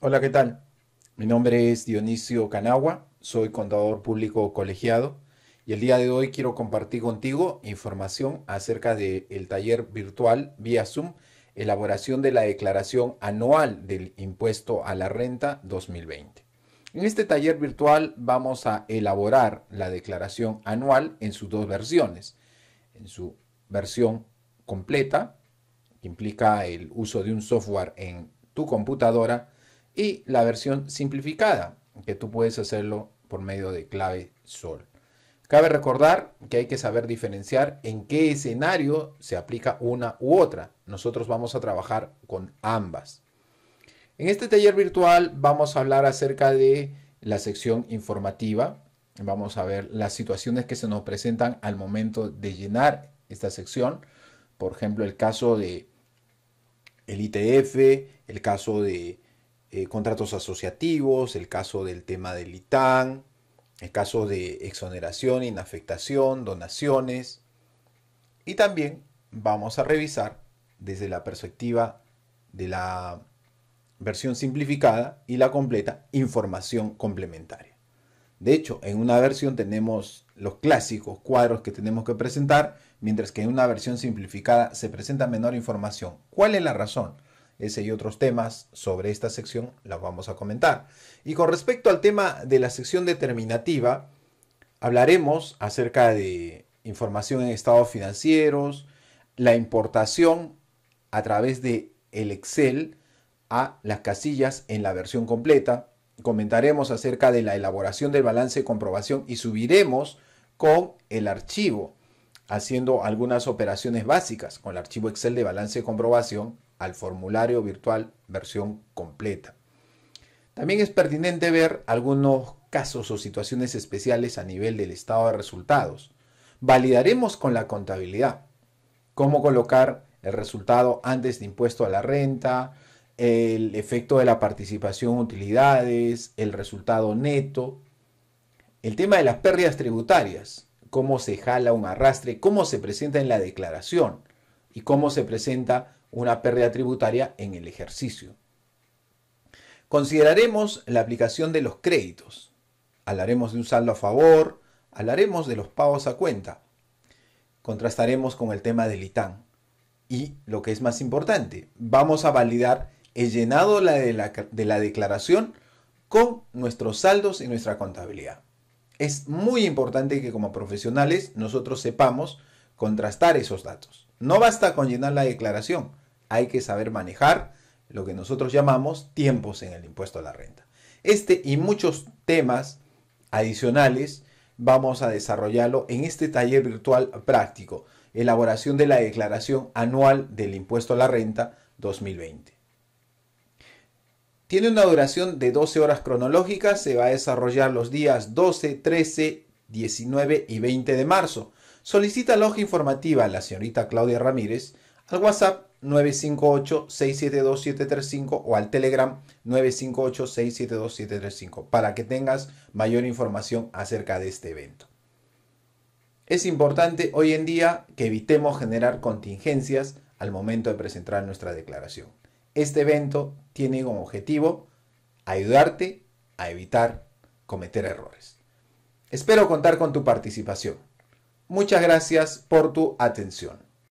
Hola, ¿qué tal? Mi nombre es Dionisio Canagua, soy contador público colegiado y el día de hoy quiero compartir contigo información acerca del taller virtual vía Zoom, elaboración de la declaración anual del impuesto a la renta 2020. En este taller virtual vamos a elaborar la declaración anual en sus dos versiones. En su versión completa, que implica el uso de un software en tu computadora, y la versión simplificada, que tú puedes hacerlo por medio de clave sol. Cabe recordar que hay que saber diferenciar en qué escenario se aplica una u otra. Nosotros vamos a trabajar con ambas. En este taller virtual vamos a hablar acerca de la sección informativa. Vamos a ver las situaciones que se nos presentan al momento de llenar esta sección. Por ejemplo, el caso de el ITF, el caso de eh, contratos asociativos, el caso del tema del ITAN, el caso de exoneración, inafectación, donaciones. Y también vamos a revisar desde la perspectiva de la versión simplificada y la completa información complementaria. De hecho, en una versión tenemos los clásicos cuadros que tenemos que presentar, mientras que en una versión simplificada se presenta menor información. ¿Cuál es la razón? Ese y otros temas sobre esta sección las vamos a comentar. Y con respecto al tema de la sección determinativa, hablaremos acerca de información en estados financieros, la importación a través de el Excel a las casillas en la versión completa. Comentaremos acerca de la elaboración del balance de comprobación y subiremos con el archivo, haciendo algunas operaciones básicas con el archivo Excel de balance de comprobación al formulario virtual versión completa. También es pertinente ver algunos casos o situaciones especiales a nivel del estado de resultados. Validaremos con la contabilidad cómo colocar el resultado antes de impuesto a la renta, el efecto de la participación utilidades, el resultado neto, el tema de las pérdidas tributarias, cómo se jala un arrastre, cómo se presenta en la declaración y cómo se presenta una pérdida tributaria en el ejercicio. Consideraremos la aplicación de los créditos. Hablaremos de un saldo a favor, hablaremos de los pagos a cuenta. Contrastaremos con el tema del ITAN. Y lo que es más importante, vamos a validar el llenado de la, de la declaración con nuestros saldos y nuestra contabilidad. Es muy importante que como profesionales nosotros sepamos contrastar esos datos. No basta con llenar la declaración, hay que saber manejar lo que nosotros llamamos tiempos en el impuesto a la renta. Este y muchos temas adicionales vamos a desarrollarlo en este taller virtual práctico, elaboración de la declaración anual del impuesto a la renta 2020. Tiene una duración de 12 horas cronológicas, se va a desarrollar los días 12, 13, 19 y 20 de marzo. Solicita la hoja informativa a la señorita Claudia Ramírez al WhatsApp 958-672-735 o al Telegram 958-672-735 para que tengas mayor información acerca de este evento. Es importante hoy en día que evitemos generar contingencias al momento de presentar nuestra declaración. Este evento tiene como objetivo ayudarte a evitar cometer errores. Espero contar con tu participación. Muchas gracias por tu atención.